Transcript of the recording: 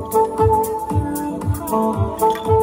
Oh, oh, oh.